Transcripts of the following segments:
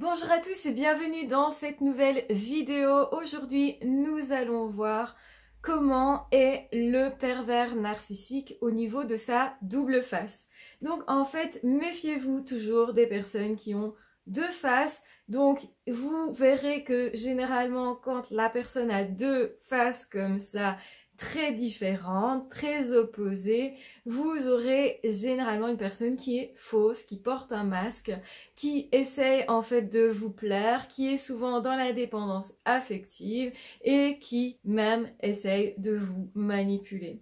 Bonjour à tous et bienvenue dans cette nouvelle vidéo. Aujourd'hui, nous allons voir comment est le pervers narcissique au niveau de sa double face. Donc en fait, méfiez-vous toujours des personnes qui ont deux faces. Donc vous verrez que généralement quand la personne a deux faces comme ça, très différentes, très opposées, vous aurez généralement une personne qui est fausse, qui porte un masque, qui essaye en fait de vous plaire, qui est souvent dans la dépendance affective et qui même essaye de vous manipuler.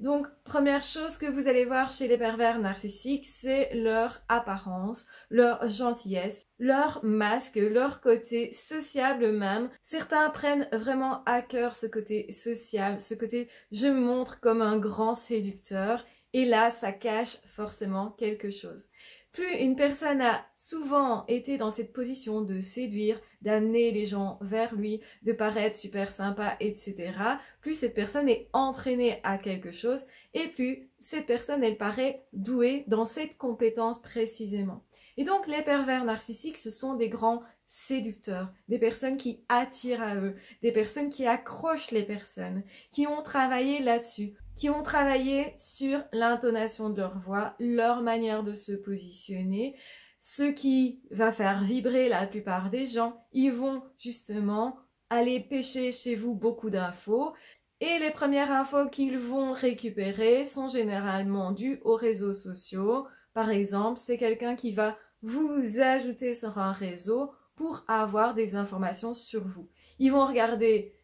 Donc, première chose que vous allez voir chez les pervers narcissiques, c'est leur apparence, leur gentillesse, leur masque, leur côté sociable même. Certains prennent vraiment à cœur ce côté social, ce côté je me montre comme un grand séducteur. Et là, ça cache forcément quelque chose. Plus une personne a souvent été dans cette position de séduire, d'amener les gens vers lui, de paraître super sympa, etc., plus cette personne est entraînée à quelque chose et plus cette personne, elle paraît douée dans cette compétence précisément. Et donc les pervers narcissiques, ce sont des grands séducteurs, des personnes qui attirent à eux, des personnes qui accrochent les personnes, qui ont travaillé là-dessus, qui ont travaillé sur l'intonation de leur voix, leur manière de se positionner, ce qui va faire vibrer la plupart des gens. Ils vont justement aller pêcher chez vous beaucoup d'infos. Et les premières infos qu'ils vont récupérer sont généralement dues aux réseaux sociaux. Par exemple, c'est quelqu'un qui va vous ajouter sur un réseau pour avoir des informations sur vous. Ils vont regarder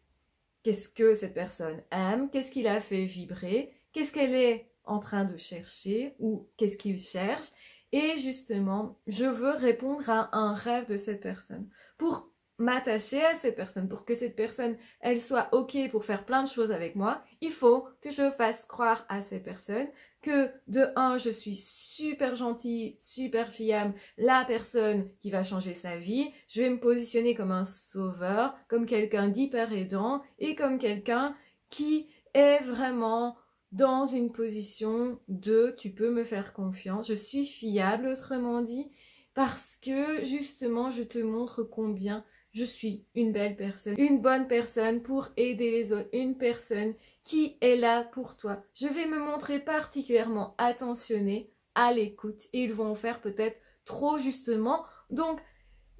qu'est-ce que cette personne aime, qu'est-ce qui la fait vibrer, qu'est-ce qu'elle est en train de chercher ou qu'est-ce qu'il cherche. Et justement, je veux répondre à un rêve de cette personne. Pour m'attacher à cette personne, pour que cette personne, elle soit OK pour faire plein de choses avec moi, il faut que je fasse croire à cette personne que de un, je suis super gentille, super fiable, la personne qui va changer sa vie, je vais me positionner comme un sauveur, comme quelqu'un d'hyper aidant et comme quelqu'un qui est vraiment dans une position de tu peux me faire confiance, je suis fiable autrement dit, parce que justement je te montre combien je suis une belle personne, une bonne personne pour aider les autres, une personne qui est là pour toi. Je vais me montrer particulièrement attentionnée, à l'écoute, et ils vont faire peut-être trop justement. Donc,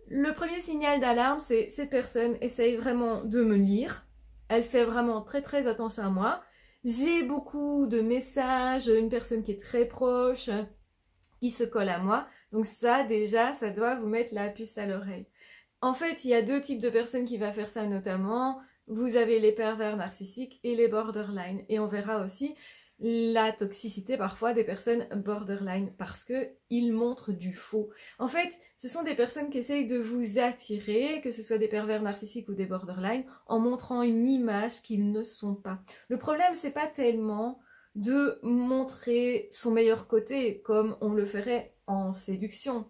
le premier signal d'alarme, c'est cette personne essaye vraiment de me lire. Elle fait vraiment très très attention à moi. J'ai beaucoup de messages, une personne qui est très proche, qui se colle à moi. Donc ça, déjà, ça doit vous mettre la puce à l'oreille. En fait, il y a deux types de personnes qui vont faire ça notamment. Vous avez les pervers narcissiques et les borderline. Et on verra aussi la toxicité parfois des personnes borderline parce que ils montrent du faux. En fait, ce sont des personnes qui essayent de vous attirer, que ce soit des pervers narcissiques ou des borderline, en montrant une image qu'ils ne sont pas. Le problème, c'est pas tellement de montrer son meilleur côté comme on le ferait en séduction.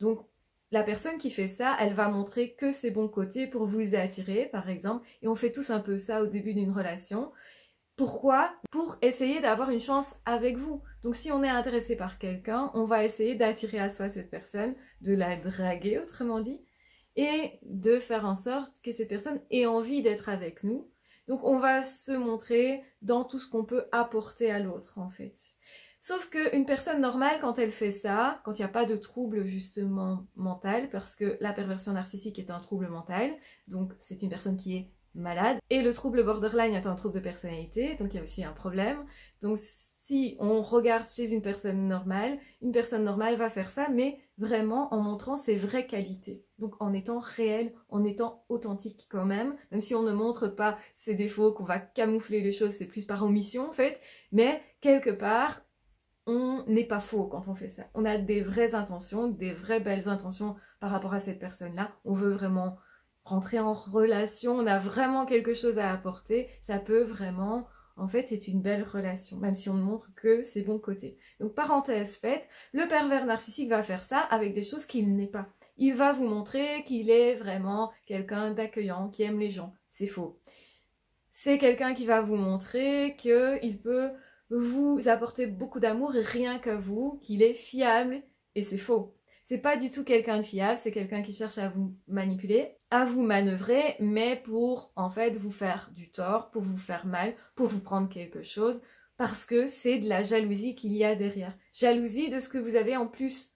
Donc la personne qui fait ça, elle va montrer que ses bons côtés pour vous attirer, par exemple. Et on fait tous un peu ça au début d'une relation. Pourquoi? Pour essayer d'avoir une chance avec vous. Donc si on est intéressé par quelqu'un, on va essayer d'attirer à soi cette personne, de la draguer autrement dit, et de faire en sorte que cette personne ait envie d'être avec nous. Donc on va se montrer dans tout ce qu'on peut apporter à l'autre en fait. Sauf qu'une personne normale, quand elle fait ça, quand il n'y a pas de trouble justement mental, parce que la perversion narcissique est un trouble mental, donc c'est une personne qui est malade, et le trouble borderline est un trouble de personnalité, donc il y a aussi un problème. Donc si on regarde chez une personne normale, une personne normale va faire ça, mais vraiment en montrant ses vraies qualités. Donc en étant réel, en étant authentique quand même, même si on ne montre pas ses défauts, qu'on va camoufler les choses, c'est plus par omission en fait, mais quelque part, on n'est pas faux quand on fait ça. On a des vraies intentions, des vraies belles intentions par rapport à cette personne-là. On veut vraiment rentrer en relation, on a vraiment quelque chose à apporter. Ça peut vraiment, en fait, être une belle relation, même si on montre que ses bons côtés. Donc, parenthèse faite, le pervers narcissique va faire ça avec des choses qu'il n'est pas. Il va vous montrer qu'il est vraiment quelqu'un d'accueillant, qui aime les gens. C'est faux. C'est quelqu'un qui va vous montrer qu'il peut vous apporter beaucoup d'amour rien qu'à vous, qu'il est fiable, et c'est faux. c'est pas du tout quelqu'un de fiable, c'est quelqu'un qui cherche à vous manipuler, à vous manœuvrer, mais pour en fait vous faire du tort, pour vous faire mal, pour vous prendre quelque chose, parce que c'est de la jalousie qu'il y a derrière. Jalousie de ce que vous avez en plus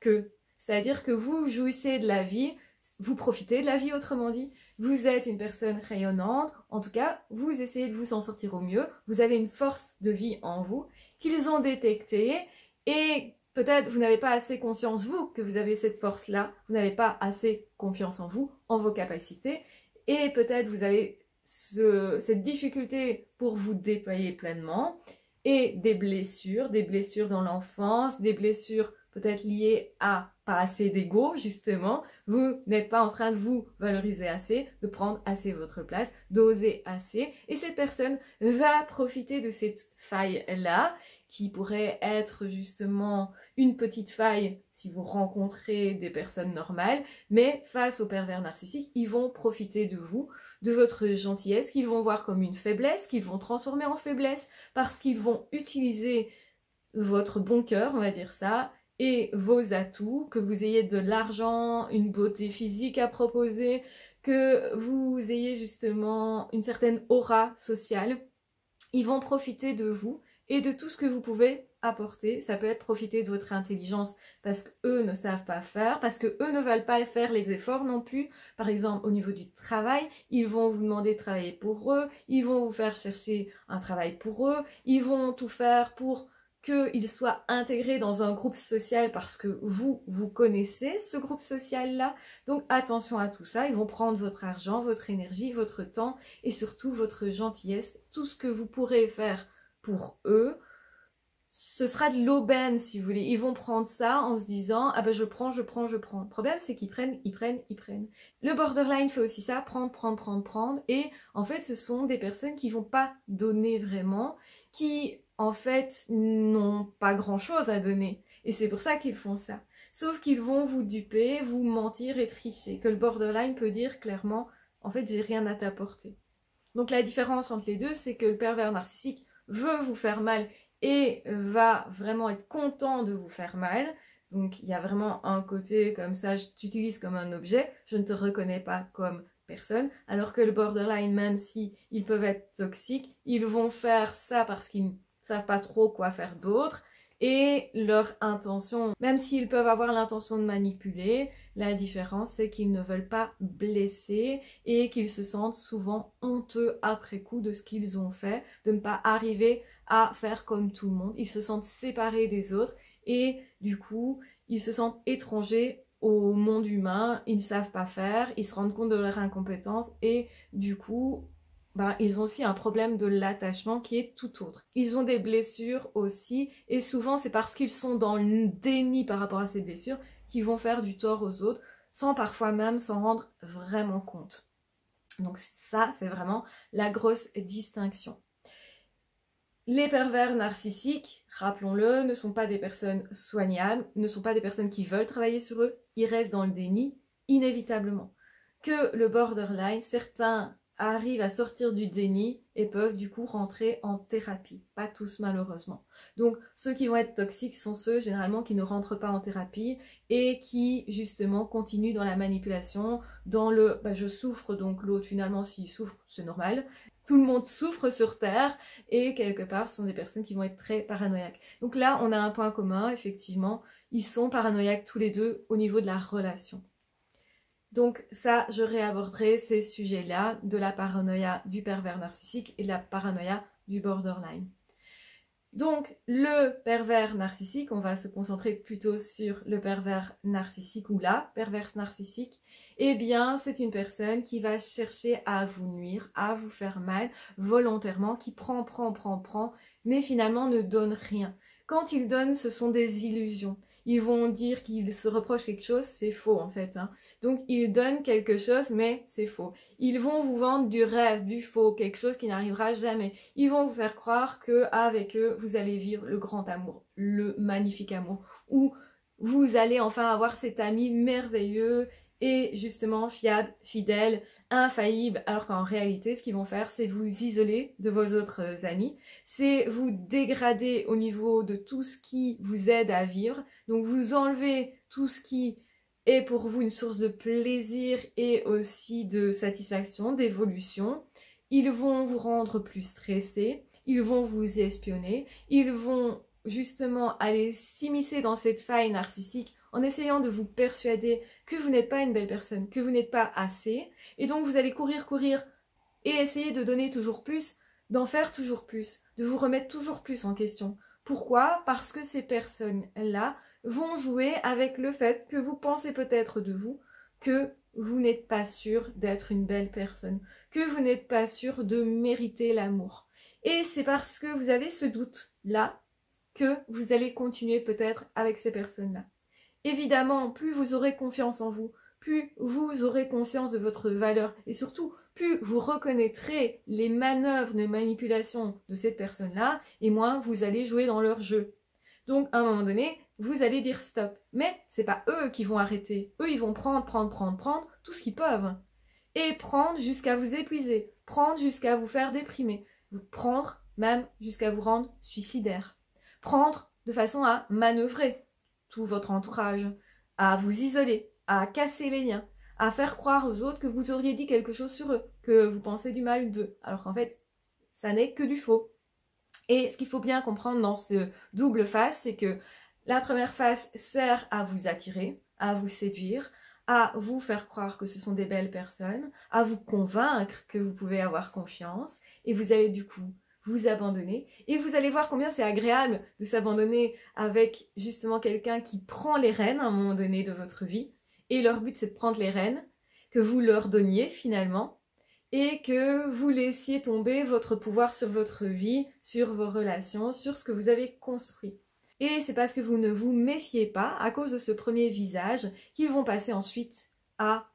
que. C'est-à-dire que vous jouissez de la vie, vous profitez de la vie autrement dit, vous êtes une personne rayonnante, en tout cas, vous essayez de vous en sortir au mieux, vous avez une force de vie en vous qu'ils ont détectée. Et peut-être vous n'avez pas assez conscience, vous, que vous avez cette force-là, vous n'avez pas assez confiance en vous, en vos capacités, et peut-être vous avez cette difficulté pour vous déployer pleinement, et des blessures, des blessures dans l'enfance, des blessures peut-être liées à pas assez d'ego, justement. Vous n'êtes pas en train de vous valoriser assez, de prendre assez votre place, d'oser assez. Et cette personne va profiter de cette faille-là, qui pourrait être justement une petite faille si vous rencontrez des personnes normales, mais face aux pervers narcissiques, ils vont profiter de vous, de votre gentillesse, qu'ils vont voir comme une faiblesse, qu'ils vont transformer en faiblesse, parce qu'ils vont utiliser votre bon cœur, on va dire ça, et vos atouts, que vous ayez de l'argent, une beauté physique à proposer, que vous ayez justement une certaine aura sociale, ils vont profiter de vous et de tout ce que vous pouvez apporter. Ça peut être profiter de votre intelligence parce qu'eux ne savent pas faire, parce qu'eux ne veulent pas faire les efforts non plus. Par exemple, au niveau du travail, ils vont vous demander de travailler pour eux, ils vont vous faire chercher un travail pour eux, ils vont tout faire pour qu'il soit intégré dans un groupe social parce que vous, vous connaissez ce groupe social-là. Donc attention à tout ça, ils vont prendre votre argent, votre énergie, votre temps et surtout votre gentillesse, tout ce que vous pourrez faire pour eux. Ce sera de l'aubaine si vous voulez. Ils vont prendre ça en se disant ah ben je prends, je prends, je prends. Le problème c'est qu'ils prennent, ils prennent, ils prennent. Le borderline fait aussi ça, prendre, prendre, prendre, prendre. Et en fait ce sont des personnes qui vont pas donner vraiment, qui en fait, n'ont pas grand-chose à donner. Et c'est pour ça qu'ils font ça. Sauf qu'ils vont vous duper, vous mentir et tricher. Que le borderline peut dire clairement, en fait, j'ai rien à t'apporter. Donc la différence entre les deux, c'est que le pervers narcissique veut vous faire mal et va vraiment être content de vous faire mal. Donc il y a vraiment un côté comme ça, je t'utilise comme un objet, je ne te reconnais pas comme personne. Alors que le borderline, même si ils peuvent être toxiques, ils vont faire ça parce qu'ils savent pas trop quoi faire d'autre. Et leur intention, même s'ils peuvent avoir l'intention de manipuler, la différence c'est qu'ils ne veulent pas blesser et qu'ils se sentent souvent honteux après coup de ce qu'ils ont fait, de ne pas arriver à faire comme tout le monde. Ils se sentent séparés des autres et du coup ils se sentent étrangers au monde humain, ils ne savent pas faire, ils se rendent compte de leur incompétence et du coup ben, ils ont aussi un problème de l'attachement qui est tout autre. Ils ont des blessures aussi, et souvent c'est parce qu'ils sont dans le déni par rapport à ces blessures qu'ils vont faire du tort aux autres, sans parfois même s'en rendre vraiment compte. Donc ça, c'est vraiment la grosse distinction. Les pervers narcissiques, rappelons-le, ne sont pas des personnes soignables, ne sont pas des personnes qui veulent travailler sur eux, ils restent dans le déni inévitablement. Que le borderline, certains arrivent à sortir du déni et peuvent du coup rentrer en thérapie. Pas tous malheureusement. Donc ceux qui vont être toxiques sont ceux généralement qui ne rentrent pas en thérapie et qui justement continuent dans la manipulation, dans le bah, je souffre donc l'autre finalement s'il souffre c'est normal. Tout le monde souffre sur Terre et quelque part ce sont des personnes qui vont être très paranoïaques. Donc là on a un point commun effectivement, ils sont paranoïaques tous les deux au niveau de la relation. Donc ça, je réaborderai ces sujets-là de la paranoïa du pervers narcissique et de la paranoïa du borderline. Donc le pervers narcissique, on va se concentrer plutôt sur le pervers narcissique ou la perverse narcissique. Eh bien, c'est une personne qui va chercher à vous nuire, à vous faire mal volontairement, qui prend, prend, prend, prend, mais finalement ne donne rien. Quand il donne, ce sont des illusions ils vont dire qu'ils se reprochent quelque chose, c'est faux en fait. Hein. Donc ils donnent quelque chose, mais c'est faux. Ils vont vous vendre du rêve, du faux, quelque chose qui n'arrivera jamais. Ils vont vous faire croire que avec eux, vous allez vivre le grand amour, le magnifique amour, ou vous allez enfin avoir cet ami merveilleux et justement fiable, fidèle, infaillible, alors qu'en réalité, ce qu'ils vont faire, c'est vous isoler de vos autres amis, c'est vous dégrader au niveau de tout ce qui vous aide à vivre, donc vous enlever tout ce qui est pour vous une source de plaisir et aussi de satisfaction, d'évolution. Ils vont vous rendre plus stressé, ils vont vous espionner, ils vont justement aller s'immiscer dans cette faille narcissique en essayant de vous persuader que vous n'êtes pas une belle personne, que vous n'êtes pas assez, et donc vous allez courir, courir et essayer de donner toujours plus, d'en faire toujours plus, de vous remettre toujours plus en question. Pourquoi? Parce que ces personnes-là vont jouer avec le fait que vous pensez peut-être de vous que vous n'êtes pas sûr d'être une belle personne, que vous n'êtes pas sûr de mériter l'amour. Et c'est parce que vous avez ce doute-là que vous allez continuer peut-être avec ces personnes-là. Évidemment, plus vous aurez confiance en vous, plus vous aurez conscience de votre valeur et surtout plus vous reconnaîtrez les manœuvres de manipulation de cette personne-là et moins vous allez jouer dans leur jeu. Donc à un moment donné, vous allez dire stop. Mais c'est pas eux qui vont arrêter. Eux, ils vont prendre, prendre, prendre, prendre tout ce qu'ils peuvent. Et prendre jusqu'à vous épuiser, prendre jusqu'à vous faire déprimer, prendre même jusqu'à vous rendre suicidaire. Prendre de façon à manœuvrer tout votre entourage, à vous isoler, à casser les liens, à faire croire aux autres que vous auriez dit quelque chose sur eux, que vous pensez du mal d'eux, alors qu'en fait, ça n'est que du faux. Et ce qu'il faut bien comprendre dans ce double face, c'est que la première face sert à vous attirer, à vous séduire, à vous faire croire que ce sont des belles personnes, à vous convaincre que vous pouvez avoir confiance, et vous allez du coup vous abandonner. Et vous allez voir combien c'est agréable de s'abandonner avec justement quelqu'un qui prend les rênes à un moment donné de votre vie. Et leur but c'est de prendre les rênes, que vous leur donniez finalement, et que vous laissiez tomber votre pouvoir sur votre vie, sur vos relations, sur ce que vous avez construit. Et c'est parce que vous ne vous méfiez pas, à cause de ce premier visage, qu'ils vont passer ensuite à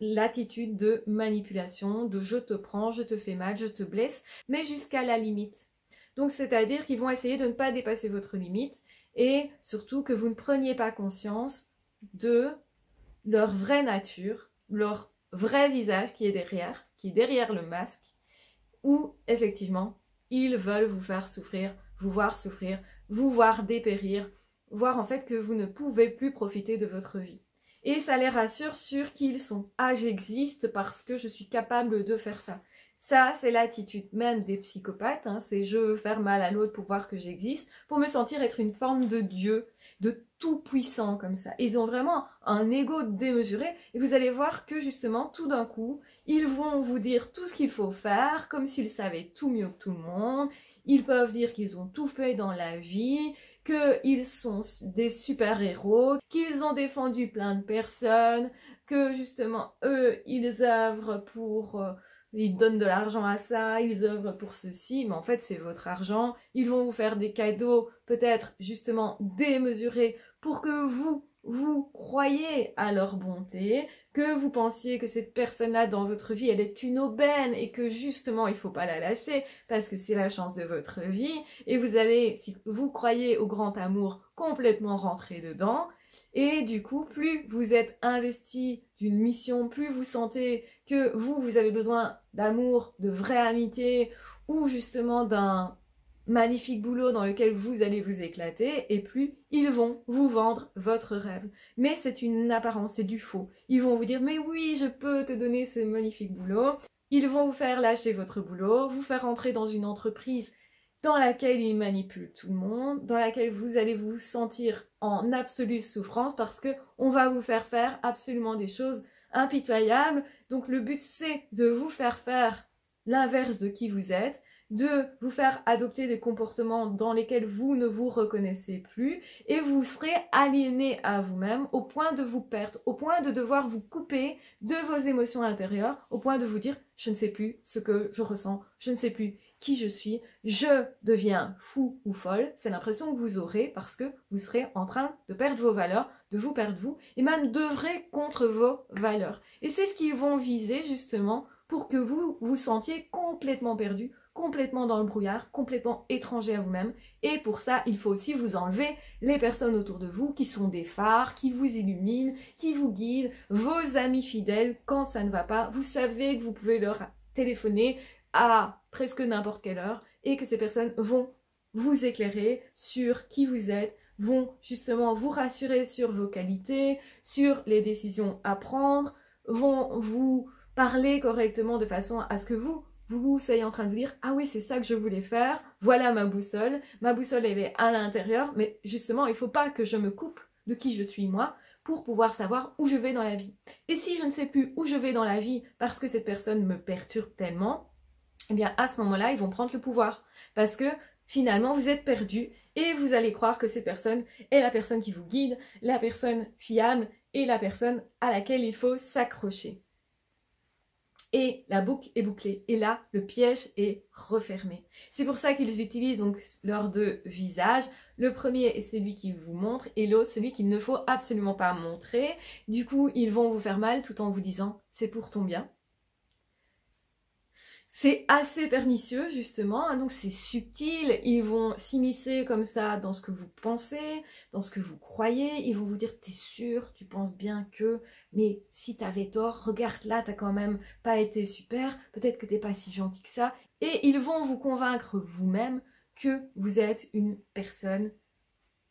l'attitude de manipulation, de je te prends, je te fais mal, je te blesse, mais jusqu'à la limite. Donc c'est-à-dire qu'ils vont essayer de ne pas dépasser votre limite et surtout que vous ne preniez pas conscience de leur vraie nature, leur vrai visage qui est derrière, qui est derrière le masque, où effectivement ils veulent vous faire souffrir, vous voir souffrir, vous voir dépérir, voir en fait que vous ne pouvez plus profiter de votre vie. Et ça les rassure sur qui ils sont. Ah, j'existe parce que je suis capable de faire ça. Ça, c'est l'attitude même des psychopathes. Hein. c'est je veux faire mal à l'autre pour voir que j'existe, pour me sentir être une forme de Dieu, de tout puissant comme ça. Ils ont vraiment un ego démesuré et vous allez voir que justement, tout d'un coup, ils vont vous dire tout ce qu'il faut faire, comme s'ils savaient tout mieux que tout le monde. Ils peuvent dire qu'ils ont tout fait dans la vie, qu'ils sont des super-héros, qu'ils ont défendu plein de personnes, que justement eux, ils œuvrent pour... Euh, ils donnent de l'argent à ça, ils œuvrent pour ceci, mais en fait c'est votre argent. Ils vont vous faire des cadeaux peut-être justement démesurés pour que vous, vous croyez à leur bonté, que vous pensiez que cette personne-là dans votre vie, elle est une aubaine et que justement il faut pas la lâcher parce que c'est la chance de votre vie et vous allez, si vous croyez au grand amour, complètement rentrer dedans. Et du coup, plus vous êtes investi d'une mission, plus vous sentez que vous, vous avez besoin d'amour, de vraie amitié ou justement d'un magnifique boulot dans lequel vous allez vous éclater et plus ils vont vous vendre votre rêve. Mais c'est une apparence, c'est du faux. Ils vont vous dire mais oui, je peux te donner ce magnifique boulot. Ils vont vous faire lâcher votre boulot, vous faire entrer dans une entreprise dans laquelle ils manipulent tout le monde, dans laquelle vous allez vous sentir en absolue souffrance parce que on va vous faire faire absolument des choses impitoyables. Donc le but c'est de vous faire faire l'inverse de qui vous êtes de vous faire adopter des comportements dans lesquels vous ne vous reconnaissez plus et vous serez aliéné à vous-même au point de vous perdre, au point de devoir vous couper de vos émotions intérieures, au point de vous dire je ne sais plus ce que je ressens, je ne sais plus qui je suis, je deviens fou ou folle, c'est l'impression que vous aurez parce que vous serez en train de perdre vos valeurs, de vous perdre vous et même d'œuvrer contre vos valeurs. Et c'est ce qu'ils vont viser justement pour que vous vous sentiez complètement perdu, complètement dans le brouillard, complètement étranger à vous-même. Et pour ça, il faut aussi vous enlever les personnes autour de vous qui sont des phares, qui vous illuminent, qui vous guident, vos amis fidèles quand ça ne va pas. Vous savez que vous pouvez leur téléphoner à presque n'importe quelle heure et que ces personnes vont vous éclairer sur qui vous êtes, vont justement vous rassurer sur vos qualités, sur les décisions à prendre, vont vous parler correctement de façon à ce que vous, vous soyez en train de vous dire ah oui c'est ça que je voulais faire, voilà ma boussole, ma boussole elle est à l'intérieur, mais justement il faut pas que je me coupe de qui je suis moi pour pouvoir savoir où je vais dans la vie. Et si je ne sais plus où je vais dans la vie parce que cette personne me perturbe tellement, eh bien à ce moment-là ils vont prendre le pouvoir. Parce que finalement vous êtes perdu et vous allez croire que cette personne est la personne qui vous guide, la personne fiable et la personne à laquelle il faut s'accrocher et la boucle est bouclée. Et là, le piège est refermé. C'est pour ça qu'ils utilisent donc leurs deux visages. Le premier est celui qui vous montre et l'autre celui qu'il ne faut absolument pas montrer. Du coup, ils vont vous faire mal tout en vous disant c'est pour ton bien. C'est assez pernicieux justement, hein, donc c'est subtil, ils vont s'immiscer comme ça dans ce que vous pensez, dans ce que vous croyez, ils vont vous dire t'es sûr, tu penses bien que, mais si t'avais tort, regarde là, t'as quand même pas été super, peut-être que t'es pas si gentil que ça, et ils vont vous convaincre vous-même que vous êtes une personne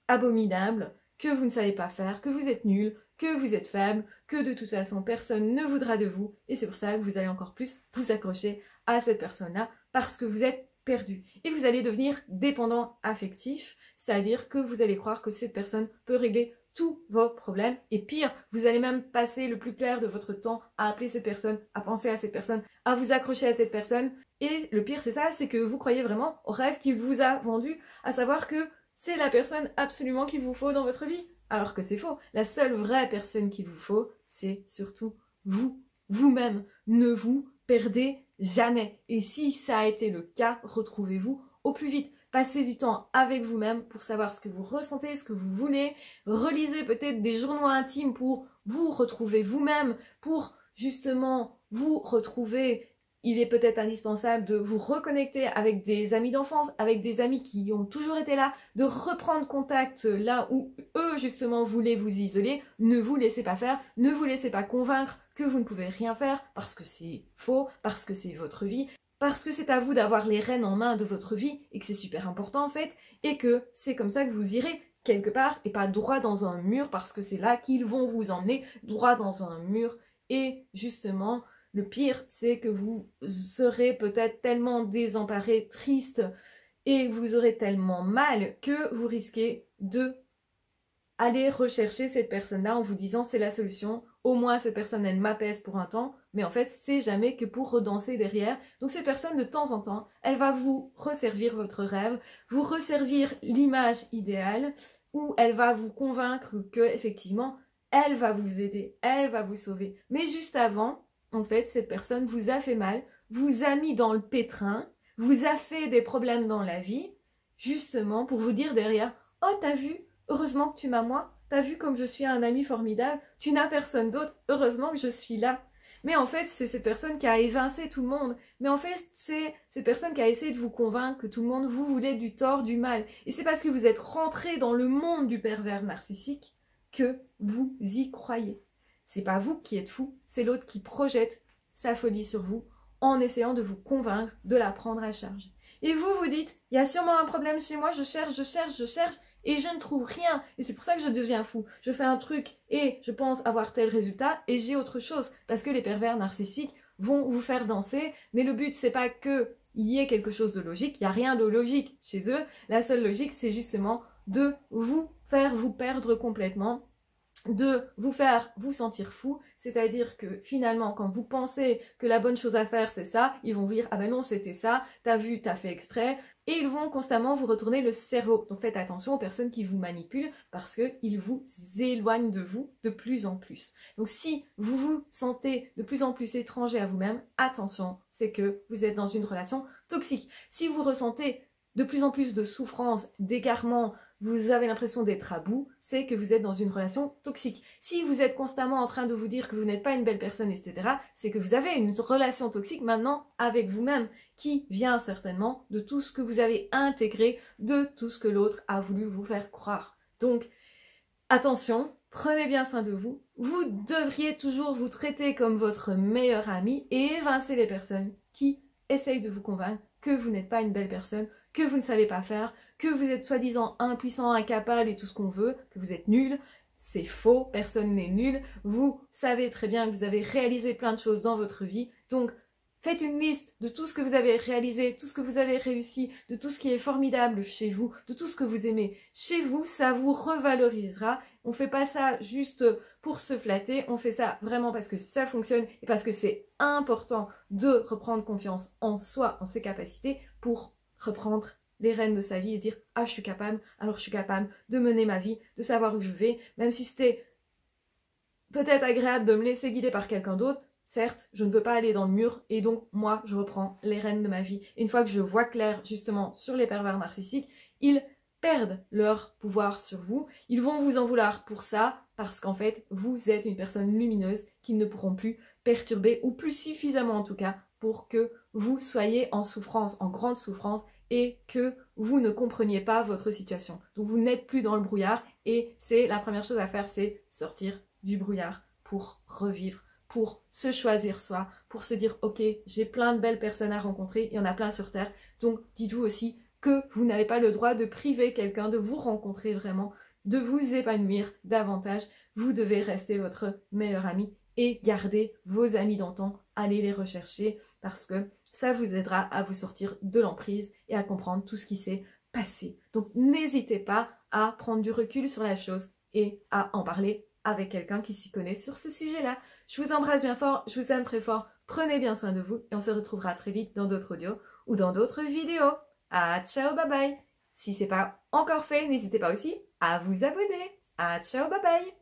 abominable, que vous ne savez pas faire, que vous êtes nul, que vous êtes faible, que de toute façon personne ne voudra de vous, et c'est pour ça que vous allez encore plus vous accrocher à cette personne-là parce que vous êtes perdu. Et vous allez devenir dépendant affectif, c'est-à-dire que vous allez croire que cette personne peut régler tous vos problèmes. Et pire, vous allez même passer le plus clair de votre temps à appeler cette personne, à penser à cette personne, à vous accrocher à cette personne. Et le pire, c'est ça, c'est que vous croyez vraiment au rêve qu'il vous a vendu, à savoir que c'est la personne absolument qu'il vous faut dans votre vie. Alors que c'est faux. La seule vraie personne qu'il vous faut, c'est surtout vous, vous-même. Ne vous perdez Jamais. Et si ça a été le cas, retrouvez-vous au plus vite. Passez du temps avec vous-même pour savoir ce que vous ressentez, ce que vous voulez. Relisez peut-être des journaux intimes pour vous retrouver vous-même, pour justement vous retrouver. Il est peut-être indispensable de vous reconnecter avec des amis d'enfance, avec des amis qui ont toujours été là, de reprendre contact là où eux justement voulaient vous isoler. Ne vous laissez pas faire, ne vous laissez pas convaincre que vous ne pouvez rien faire parce que c'est faux, parce que c'est votre vie, parce que c'est à vous d'avoir les rênes en main de votre vie et que c'est super important en fait, et que c'est comme ça que vous irez quelque part et pas droit dans un mur parce que c'est là qu'ils vont vous emmener droit dans un mur et justement le pire c'est que vous serez peut-être tellement désemparé, triste et vous aurez tellement mal que vous risquez de aller rechercher cette personne-là en vous disant c'est la solution, au moins cette personne elle m'apaise pour un temps, mais en fait c'est jamais que pour redanser derrière. Donc cette personne de temps en temps, elle va vous resservir votre rêve, vous resservir l'image idéale, ou elle va vous convaincre que effectivement elle va vous aider, elle va vous sauver. Mais juste avant, en fait, cette personne vous a fait mal, vous a mis dans le pétrin, vous a fait des problèmes dans la vie, justement pour vous dire derrière, oh t'as vu, heureusement que tu m'as moi, T'as vu comme je suis un ami formidable Tu n'as personne d'autre. Heureusement que je suis là. Mais en fait, c'est cette personne qui a évincé tout le monde. Mais en fait, c'est cette personne qui a essayé de vous convaincre que tout le monde vous voulait du tort, du mal. Et c'est parce que vous êtes rentré dans le monde du pervers narcissique que vous y croyez. C'est pas vous qui êtes fou, c'est l'autre qui projette sa folie sur vous en essayant de vous convaincre de la prendre à charge. Et vous vous dites, il y a sûrement un problème chez moi, je cherche, je cherche, je cherche, et je ne trouve rien. Et c'est pour ça que je deviens fou. Je fais un truc et je pense avoir tel résultat et j'ai autre chose. Parce que les pervers narcissiques vont vous faire danser, mais le but c'est pas que il y ait quelque chose de logique, il n'y a rien de logique chez eux. La seule logique c'est justement de vous faire vous perdre complètement de vous faire vous sentir fou, c'est-à-dire que finalement quand vous pensez que la bonne chose à faire c'est ça, ils vont vous dire ah ben non c'était ça, t'as vu, t'as fait exprès, et ils vont constamment vous retourner le cerveau. Donc faites attention aux personnes qui vous manipulent parce qu'ils vous éloignent de vous de plus en plus. Donc si vous vous sentez de plus en plus étranger à vous-même, attention, c'est que vous êtes dans une relation toxique. Si vous ressentez de plus en plus de souffrance, d'égarement, vous avez l'impression d'être à bout, c'est que vous êtes dans une relation toxique. Si vous êtes constamment en train de vous dire que vous n'êtes pas une belle personne, etc., c'est que vous avez une relation toxique maintenant avec vous-même, qui vient certainement de tout ce que vous avez intégré, de tout ce que l'autre a voulu vous faire croire. Donc, attention, prenez bien soin de vous. Vous devriez toujours vous traiter comme votre meilleur ami et évincer les personnes qui essayent de vous convaincre que vous n'êtes pas une belle personne, que vous ne savez pas faire, que vous êtes soi-disant impuissant, incapable et tout ce qu'on veut, que vous êtes nul. C'est faux, personne n'est nul. Vous savez très bien que vous avez réalisé plein de choses dans votre vie. Donc, faites une liste de tout ce que vous avez réalisé, tout ce que vous avez réussi, de tout ce qui est formidable chez vous, de tout ce que vous aimez chez vous. Ça vous revalorisera. On fait pas ça juste pour se flatter. On fait ça vraiment parce que ça fonctionne et parce que c'est important de reprendre confiance en soi, en ses capacités pour reprendre les rênes de sa vie et se dire ah je suis capable, alors je suis capable de mener ma vie, de savoir où je vais, même si c'était peut-être agréable de me laisser guider par quelqu'un d'autre, certes, je ne veux pas aller dans le mur et donc moi je reprends les rênes de ma vie. Une fois que je vois clair justement sur les pervers narcissiques, ils perdent leur pouvoir sur vous, ils vont vous en vouloir pour ça parce qu'en fait vous êtes une personne lumineuse qu'ils ne pourront plus perturber ou plus suffisamment en tout cas pour que vous soyez en souffrance, en grande souffrance et que vous ne compreniez pas votre situation. Donc vous n'êtes plus dans le brouillard et c'est la première chose à faire, c'est sortir du brouillard pour revivre, pour se choisir soi, pour se dire ok, j'ai plein de belles personnes à rencontrer, il y en a plein sur Terre, donc dites-vous aussi que vous n'avez pas le droit de priver quelqu'un de vous rencontrer vraiment, de vous épanouir davantage, vous devez rester votre meilleur ami et garder vos amis d'antan, allez les rechercher parce que ça vous aidera à vous sortir de l'emprise et à comprendre tout ce qui s'est passé. Donc n'hésitez pas à prendre du recul sur la chose et à en parler avec quelqu'un qui s'y connaît sur ce sujet-là. Je vous embrasse bien fort, je vous aime très fort, prenez bien soin de vous et on se retrouvera très vite dans d'autres audios ou dans d'autres vidéos. Ah ciao bye bye Si c'est pas encore fait, n'hésitez pas aussi à vous abonner. Ah ciao bye bye